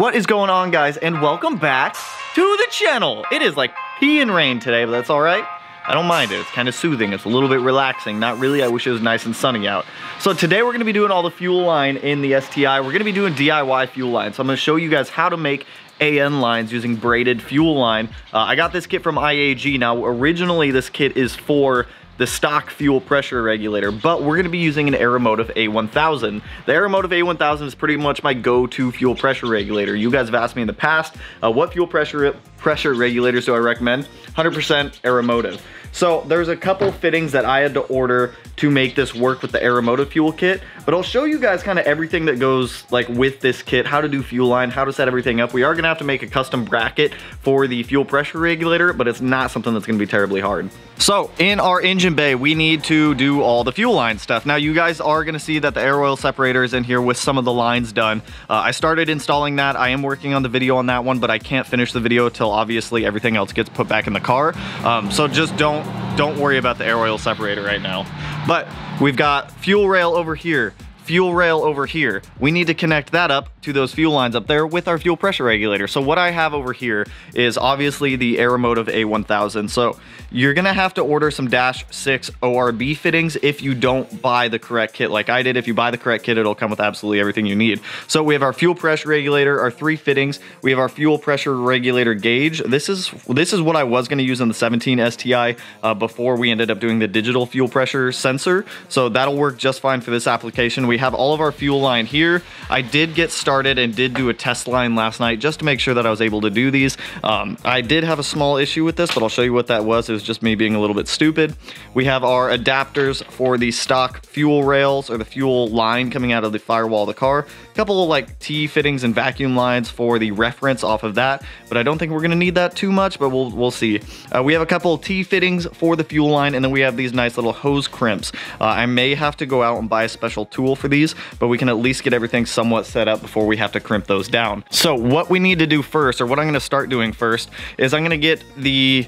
What is going on guys and welcome back to the channel. It is like pee and rain today, but that's all right. I don't mind it. It's kind of soothing. It's a little bit relaxing. Not really. I wish it was nice and sunny out. So today we're going to be doing all the fuel line in the STI. We're going to be doing DIY fuel line. So I'm going to show you guys how to make AN lines using braided fuel line. Uh, I got this kit from IAG. Now originally this kit is for the stock fuel pressure regulator, but we're gonna be using an Aeromotive A1000. The Aeromotive A1000 is pretty much my go-to fuel pressure regulator. You guys have asked me in the past, uh, what fuel pressure pressure regulators do I recommend? 100% Aeromotive. So there's a couple fittings that I had to order to make this work with the Aeromotive fuel kit, but I'll show you guys kind of everything that goes like with this kit, how to do fuel line, how to set everything up. We are gonna have to make a custom bracket for the fuel pressure regulator, but it's not something that's gonna be terribly hard. So in our engine bay, we need to do all the fuel line stuff. Now you guys are gonna see that the air oil separator is in here with some of the lines done. Uh, I started installing that. I am working on the video on that one, but I can't finish the video till obviously everything else gets put back in the car. Um, so just don't, don't worry about the air oil separator right now. But we've got fuel rail over here, fuel rail over here. We need to connect that up to those fuel lines up there with our fuel pressure regulator. So what I have over here is obviously the Aeromotive A1000. So you're gonna have to order some Dash 6 ORB fittings if you don't buy the correct kit like I did. If you buy the correct kit, it'll come with absolutely everything you need. So we have our fuel pressure regulator, our three fittings. We have our fuel pressure regulator gauge. This is this is what I was gonna use on the 17 STI uh, before we ended up doing the digital fuel pressure sensor. So that'll work just fine for this application. We have all of our fuel line here. I did get started started and did do a test line last night just to make sure that I was able to do these. Um, I did have a small issue with this, but I'll show you what that was. It was just me being a little bit stupid. We have our adapters for the stock fuel rails or the fuel line coming out of the firewall of the car. Couple of like T fittings and vacuum lines for the reference off of that, but I don't think we're gonna need that too much, but we'll, we'll see. Uh, we have a couple T fittings for the fuel line, and then we have these nice little hose crimps. Uh, I may have to go out and buy a special tool for these, but we can at least get everything somewhat set up before we have to crimp those down. So what we need to do first, or what I'm gonna start doing first, is I'm gonna get the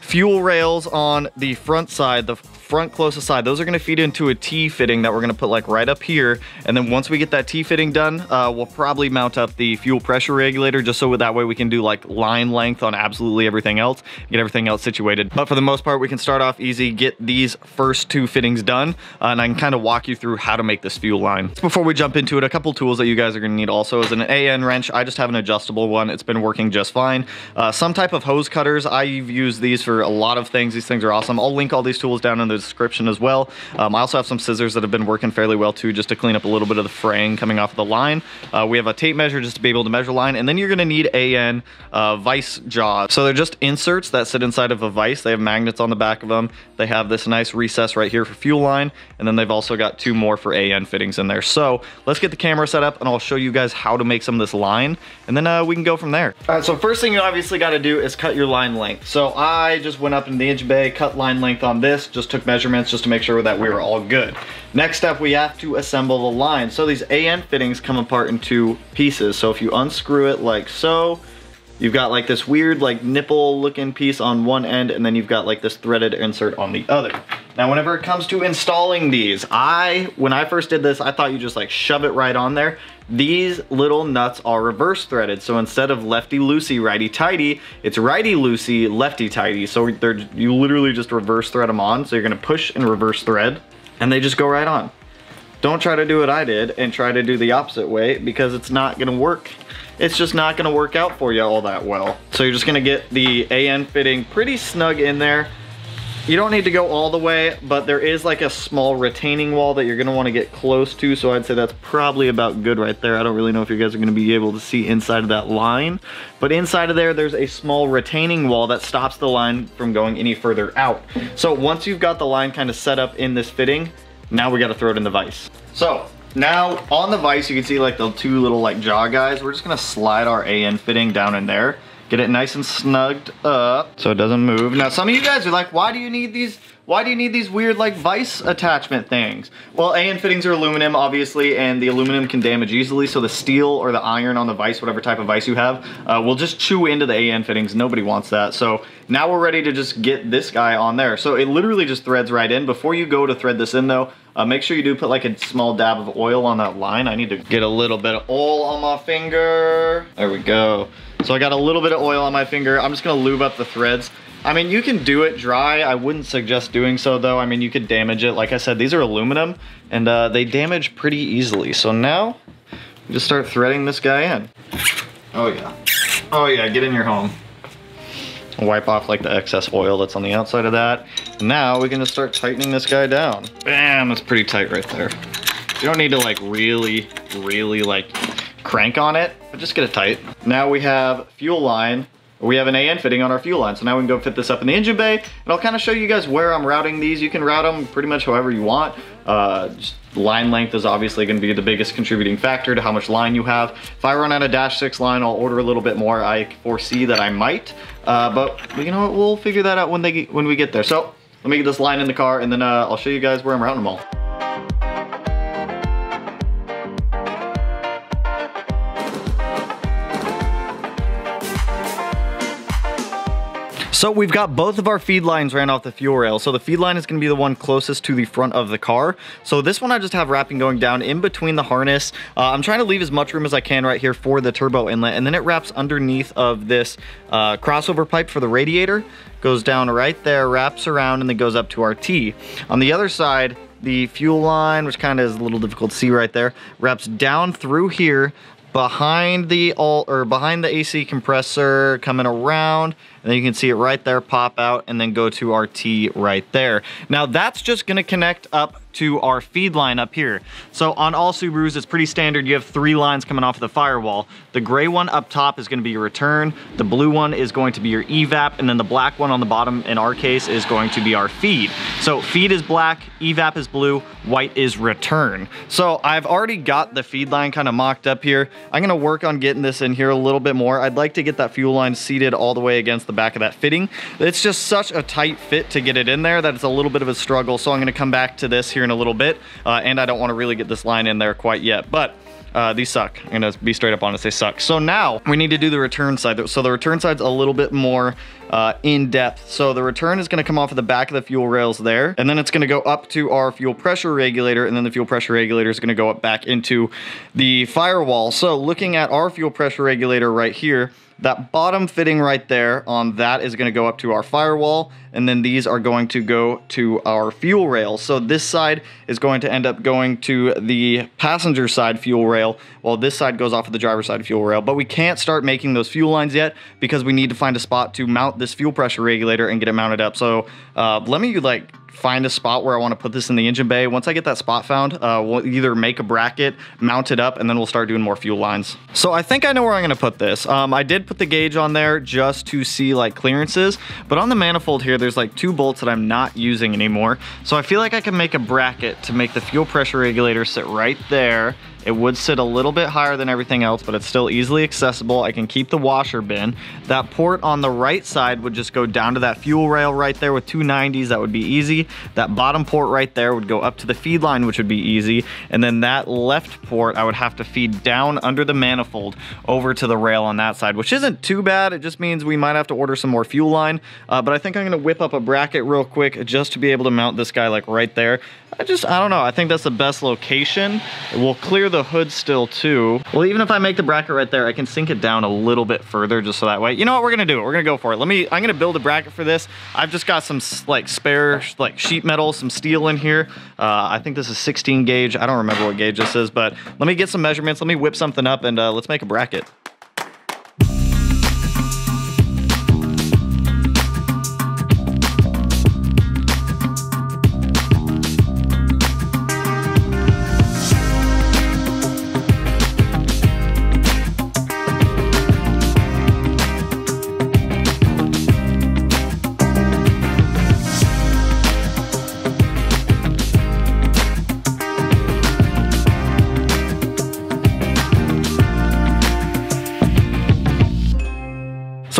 fuel rails on the front side, the front close aside. those are gonna feed into a T fitting that we're gonna put like right up here. And then once we get that T fitting done, uh, we'll probably mount up the fuel pressure regulator just so that way we can do like line length on absolutely everything else, get everything else situated. But for the most part, we can start off easy, get these first two fittings done, uh, and I can kind of walk you through how to make this fuel line. Before we jump into it, a couple tools that you guys are gonna need also is an AN wrench. I just have an adjustable one. It's been working just fine. Uh, some type of hose cutters. I've used these for a lot of things. These things are awesome. I'll link all these tools down in the description as well. Um, I also have some scissors that have been working fairly well too, just to clean up a little bit of the fraying coming off of the line. Uh, we have a tape measure just to be able to measure line, and then you're gonna need AN uh, vice jaws. So they're just inserts that sit inside of a vice. They have magnets on the back of them. They have this nice recess right here for fuel line, and then they've also got two more for AN fittings in there. So let's get the camera set up and I'll show you guys how to make some of this line, and then uh, we can go from there. All right, so first thing you obviously gotta do is cut your line length. So I just went up in the engine bay, cut line length on this, just took measurements just to make sure that we were all good. Next up, we have to assemble the line. So these AN fittings come apart in two pieces. So if you unscrew it like so, you've got like this weird like nipple looking piece on one end and then you've got like this threaded insert on the other. Now, whenever it comes to installing these, I, when I first did this, I thought you just like shove it right on there. These little nuts are reverse threaded. So instead of lefty loosey, righty tighty, it's righty loosey, lefty tighty. So they're, you literally just reverse thread them on. So you're gonna push and reverse thread and they just go right on. Don't try to do what I did and try to do the opposite way because it's not gonna work. It's just not gonna work out for you all that well. So you're just gonna get the AN fitting pretty snug in there you don't need to go all the way, but there is like a small retaining wall that you're gonna wanna get close to, so I'd say that's probably about good right there. I don't really know if you guys are gonna be able to see inside of that line, but inside of there, there's a small retaining wall that stops the line from going any further out. So once you've got the line kind of set up in this fitting, now we gotta throw it in the vise. So now on the vise, you can see like the two little like jaw guys. We're just gonna slide our AN fitting down in there. Get it nice and snugged up so it doesn't move. Now, some of you guys are like, why do you need these why do you need these weird like vice attachment things? Well, AN fittings are aluminum, obviously, and the aluminum can damage easily, so the steel or the iron on the vice, whatever type of vice you have, uh, will just chew into the AN fittings. Nobody wants that. So now we're ready to just get this guy on there. So it literally just threads right in. Before you go to thread this in though, uh, make sure you do put like a small dab of oil on that line. I need to get a little bit of oil on my finger. There we go. So I got a little bit of oil on my finger. I'm just gonna lube up the threads. I mean, you can do it dry. I wouldn't suggest doing so though. I mean, you could damage it. Like I said, these are aluminum and uh, they damage pretty easily. So now, just start threading this guy in. Oh yeah. Oh yeah, get in your home. Wipe off like the excess oil that's on the outside of that. Now we can just start tightening this guy down. Bam, that's pretty tight right there. You don't need to like really, really like crank on it, but just get it tight. Now we have fuel line we have an AN fitting on our fuel line. So now we can go fit this up in the engine bay and I'll kind of show you guys where I'm routing these. You can route them pretty much however you want. Uh, line length is obviously gonna be the biggest contributing factor to how much line you have. If I run out of dash six line, I'll order a little bit more. I foresee that I might, uh, but you know what, we'll figure that out when they when we get there. So let me get this line in the car and then uh, I'll show you guys where I'm routing them all. So we've got both of our feed lines ran off the fuel rail. So the feed line is gonna be the one closest to the front of the car. So this one I just have wrapping going down in between the harness. Uh, I'm trying to leave as much room as I can right here for the turbo inlet. And then it wraps underneath of this uh, crossover pipe for the radiator. Goes down right there, wraps around, and then goes up to our T. On the other side, the fuel line, which kind of is a little difficult to see right there, wraps down through here, behind the all or behind the AC compressor coming around and then you can see it right there pop out and then go to our T right there. Now that's just gonna connect up to our feed line up here. So on all Subarus, it's pretty standard. You have three lines coming off of the firewall. The gray one up top is gonna be your return. The blue one is going to be your evap. And then the black one on the bottom, in our case, is going to be our feed. So feed is black, evap is blue, white is return. So I've already got the feed line kind of mocked up here. I'm gonna work on getting this in here a little bit more. I'd like to get that fuel line seated all the way against the back of that fitting. It's just such a tight fit to get it in there that it's a little bit of a struggle. So I'm gonna come back to this here in a little bit. Uh, and I don't wanna really get this line in there quite yet. But uh, these suck. I'm gonna be straight up honest, they suck. So now we need to do the return side. So the return side's a little bit more uh, in depth. So the return is gonna come off of the back of the fuel rails there, and then it's gonna go up to our fuel pressure regulator, and then the fuel pressure regulator is gonna go up back into the firewall. So looking at our fuel pressure regulator right here, that bottom fitting right there on that is going to go up to our firewall and then these are going to go to our fuel rail. So this side is going to end up going to the passenger side fuel rail while this side goes off of the driver side fuel rail. But we can't start making those fuel lines yet because we need to find a spot to mount this fuel pressure regulator and get it mounted up. So uh, let me like find a spot where I want to put this in the engine bay. Once I get that spot found, uh, we'll either make a bracket, mount it up, and then we'll start doing more fuel lines. So I think I know where I'm going to put this. Um, I did put the gauge on there just to see like clearances, but on the manifold here, there's like two bolts that I'm not using anymore. So I feel like I can make a bracket to make the fuel pressure regulator sit right there it would sit a little bit higher than everything else, but it's still easily accessible. I can keep the washer bin. That port on the right side would just go down to that fuel rail right there with two 90s. That would be easy. That bottom port right there would go up to the feed line, which would be easy. And then that left port, I would have to feed down under the manifold over to the rail on that side, which isn't too bad. It just means we might have to order some more fuel line. Uh, but I think I'm gonna whip up a bracket real quick just to be able to mount this guy like right there. I just, I don't know. I think that's the best location. We'll clear the hood still too. Well, even if I make the bracket right there, I can sink it down a little bit further just so that way. You know what? We're gonna do it. We're gonna go for it. Let me, I'm gonna build a bracket for this. I've just got some like spare like sheet metal, some steel in here. Uh, I think this is 16 gauge. I don't remember what gauge this is, but let me get some measurements. Let me whip something up and uh, let's make a bracket.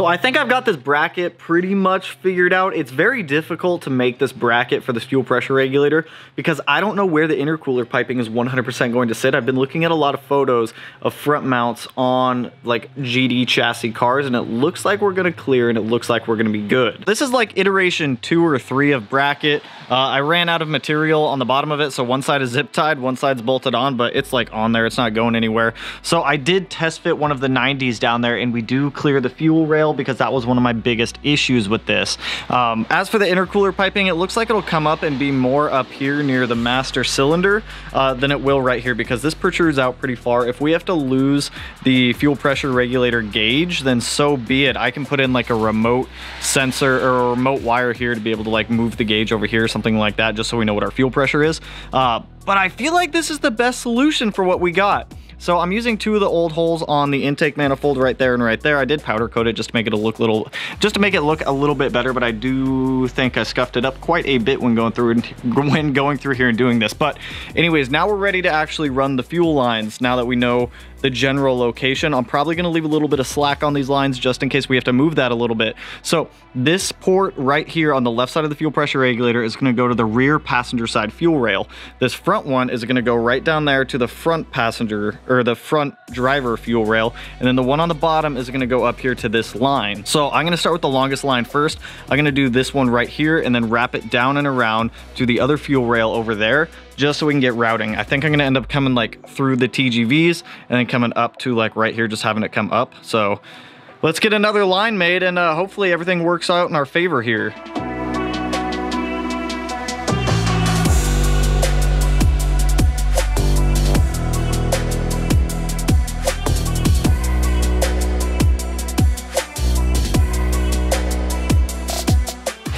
So I think I've got this bracket pretty much figured out. It's very difficult to make this bracket for this fuel pressure regulator because I don't know where the intercooler piping is 100% going to sit. I've been looking at a lot of photos of front mounts on like GD chassis cars and it looks like we're gonna clear and it looks like we're gonna be good. This is like iteration two or three of bracket. Uh, I ran out of material on the bottom of it, so one side is zip tied, one side's bolted on, but it's like on there, it's not going anywhere. So I did test fit one of the 90s down there and we do clear the fuel rail because that was one of my biggest issues with this. Um, as for the intercooler piping, it looks like it'll come up and be more up here near the master cylinder uh, than it will right here because this protrudes out pretty far. If we have to lose the fuel pressure regulator gauge, then so be it. I can put in like a remote sensor or a remote wire here to be able to like move the gauge over here, something like that, just so we know what our fuel pressure is. Uh, but I feel like this is the best solution for what we got. So I'm using two of the old holes on the intake manifold right there and right there. I did powder coat it just to make it look a little, just to make it look a little bit better, but I do think I scuffed it up quite a bit when going through and when going through here and doing this. But anyways, now we're ready to actually run the fuel lines now that we know the general location. I'm probably gonna leave a little bit of slack on these lines just in case we have to move that a little bit. So this port right here on the left side of the fuel pressure regulator is gonna go to the rear passenger side fuel rail. This front one is gonna go right down there to the front passenger or the front driver fuel rail. And then the one on the bottom is gonna go up here to this line. So I'm gonna start with the longest line first. I'm gonna do this one right here and then wrap it down and around to the other fuel rail over there just so we can get routing. I think I'm gonna end up coming like through the TGVs and then coming up to like right here, just having it come up. So let's get another line made and uh, hopefully everything works out in our favor here.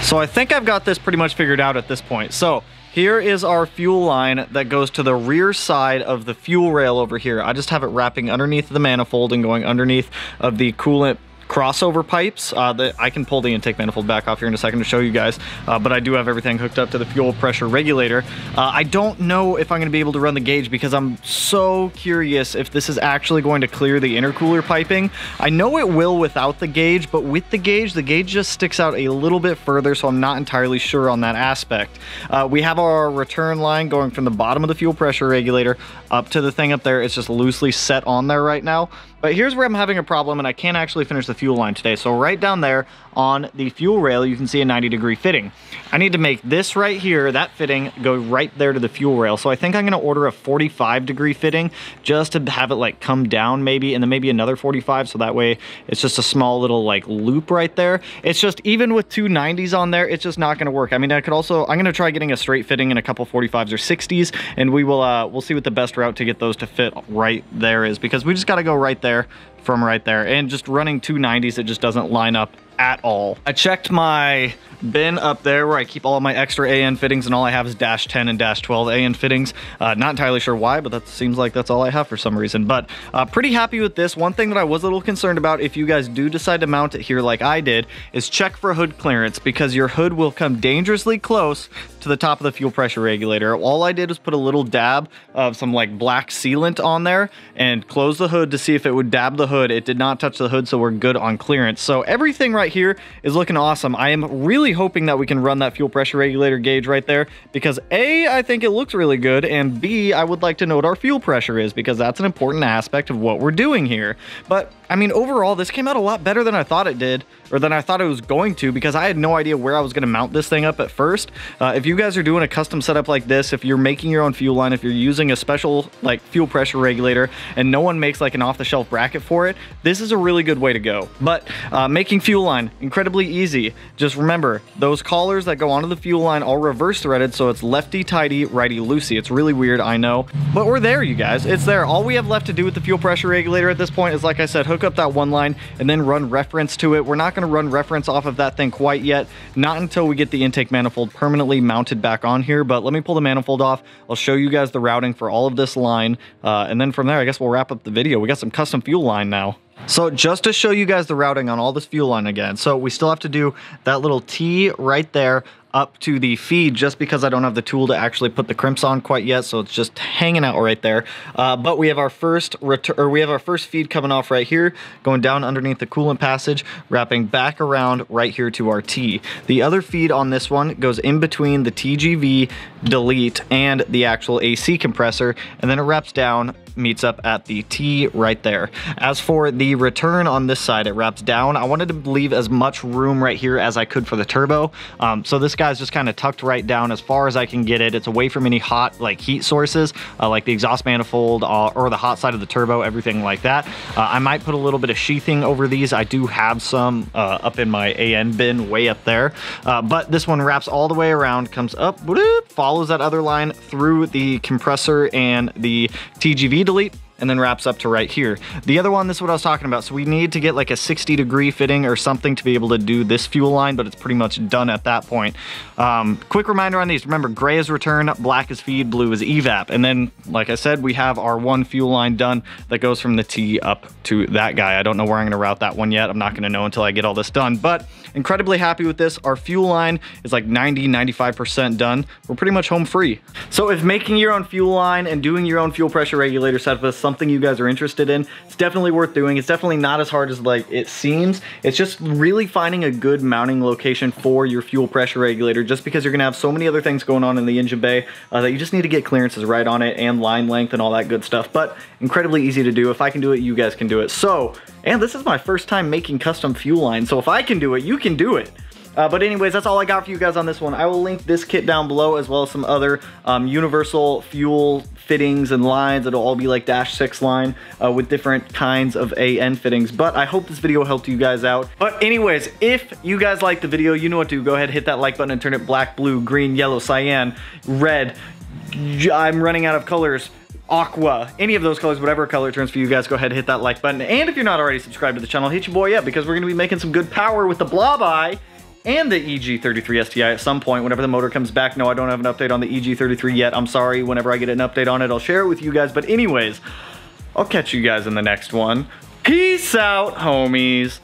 So I think I've got this pretty much figured out at this point. So here is our fuel line that goes to the rear side of the fuel rail over here. I just have it wrapping underneath the manifold and going underneath of the coolant crossover pipes. Uh, that I can pull the intake manifold back off here in a second to show you guys uh, but I do have everything hooked up to the fuel pressure regulator. Uh, I don't know if I'm gonna be able to run the gauge because I'm so curious if this is actually going to clear the intercooler piping. I know it will without the gauge but with the gauge the gauge just sticks out a little bit further so I'm not entirely sure on that aspect. Uh, we have our return line going from the bottom of the fuel pressure regulator up to the thing up there. It's just loosely set on there right now. But here's where I'm having a problem and I can't actually finish the fuel line today. So right down there on the fuel rail, you can see a 90 degree fitting. I need to make this right here, that fitting, go right there to the fuel rail. So I think I'm gonna order a 45 degree fitting just to have it like come down maybe, and then maybe another 45. So that way it's just a small little like loop right there. It's just, even with two 90s on there, it's just not gonna work. I mean, I could also, I'm gonna try getting a straight fitting in a couple 45s or 60s, and we will, uh, we'll see what the best route to get those to fit right there is because we just gotta go right there from right there. And just running 290s, it just doesn't line up at all. I checked my bin up there where I keep all my extra AN fittings and all I have is dash 10 and dash 12 AN fittings. Uh, not entirely sure why, but that seems like that's all I have for some reason. But uh, pretty happy with this. One thing that I was a little concerned about if you guys do decide to mount it here like I did is check for hood clearance because your hood will come dangerously close to the top of the fuel pressure regulator. All I did was put a little dab of some like black sealant on there and close the hood to see if it would dab the hood. It did not touch the hood, so we're good on clearance. So everything right here is looking awesome. I am really hoping that we can run that fuel pressure regulator gauge right there because A, I think it looks really good, and B, I would like to know what our fuel pressure is because that's an important aspect of what we're doing here. But I mean, overall, this came out a lot better than I thought it did, or than I thought it was going to, because I had no idea where I was going to mount this thing up at first. Uh, if you guys are doing a custom setup like this, if you're making your own fuel line, if you're using a special like fuel pressure regulator, and no one makes like an off-the-shelf bracket for it, this is a really good way to go. But uh, making fuel line, incredibly easy. Just remember, those collars that go onto the fuel line are reverse threaded, so it's lefty tighty, righty loosey. It's really weird, I know, but we're there, you guys. It's there. All we have left to do with the fuel pressure regulator at this point is, like I said, hook up that one line and then run reference to it. We're not going to run reference off of that thing quite yet, not until we get the intake manifold permanently mounted back on here. But let me pull the manifold off. I'll show you guys the routing for all of this line. Uh, and then from there, I guess we'll wrap up the video. We got some custom fuel line now. So just to show you guys the routing on all this fuel line again. So we still have to do that little T right there up to the feed just because I don't have the tool to actually put the crimps on quite yet, so it's just hanging out right there. Uh, but we have our first or we have our first feed coming off right here, going down underneath the coolant passage, wrapping back around right here to our T. The other feed on this one goes in between the TGV delete and the actual AC compressor, and then it wraps down meets up at the T right there. As for the return on this side, it wraps down. I wanted to leave as much room right here as I could for the turbo. Um, so this guy's just kind of tucked right down as far as I can get it. It's away from any hot like heat sources, uh, like the exhaust manifold uh, or the hot side of the turbo, everything like that. Uh, I might put a little bit of sheathing over these. I do have some uh, up in my AN bin way up there, uh, but this one wraps all the way around, comes up, follows that other line through the compressor and the TGV delete and then wraps up to right here. The other one, this is what I was talking about. So we need to get like a 60 degree fitting or something to be able to do this fuel line, but it's pretty much done at that point. Um, quick reminder on these, remember gray is return, black is feed, blue is evap. And then, like I said, we have our one fuel line done that goes from the T up to that guy. I don't know where I'm gonna route that one yet. I'm not gonna know until I get all this done, but incredibly happy with this. Our fuel line is like 90, 95% done. We're pretty much home free. So if making your own fuel line and doing your own fuel pressure regulator setup is something you guys are interested in, it's definitely worth doing. It's definitely not as hard as like it seems. It's just really finding a good mounting location for your fuel pressure regulator just because you're gonna have so many other things going on in the engine bay uh, that you just need to get clearances right on it and line length and all that good stuff. But incredibly easy to do. If I can do it, you guys can do it. So, and this is my first time making custom fuel lines. So if I can do it, you can do it. Uh, but anyways, that's all I got for you guys on this one. I will link this kit down below as well as some other um, universal fuel fittings and lines. It'll all be like Dash 6 line uh, with different kinds of AN fittings. But I hope this video helped you guys out. But anyways, if you guys liked the video, you know what to do. Go ahead, hit that like button and turn it black, blue, green, yellow, cyan, red. I'm running out of colors aqua, any of those colors, whatever color turns for you guys, go ahead hit that like button. And if you're not already subscribed to the channel, hit your boy up because we're gonna be making some good power with the Blob Eye and the EG33 STI at some point whenever the motor comes back. No, I don't have an update on the EG33 yet. I'm sorry. Whenever I get an update on it, I'll share it with you guys. But anyways, I'll catch you guys in the next one. Peace out, homies.